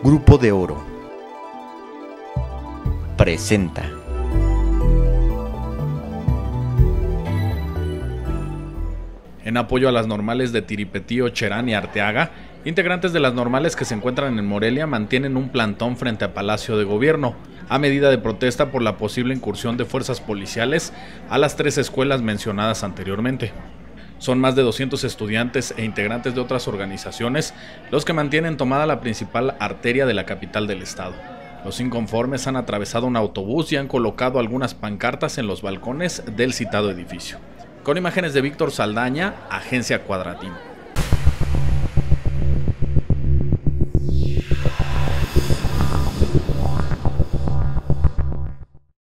Grupo de Oro presenta. En apoyo a las normales de Tiripetío, Cherán y Arteaga, integrantes de las normales que se encuentran en Morelia mantienen un plantón frente a Palacio de Gobierno, a medida de protesta por la posible incursión de fuerzas policiales a las tres escuelas mencionadas anteriormente. Son más de 200 estudiantes e integrantes de otras organizaciones los que mantienen tomada la principal arteria de la capital del estado. Los inconformes han atravesado un autobús y han colocado algunas pancartas en los balcones del citado edificio. Con imágenes de Víctor Saldaña, Agencia Cuadratín.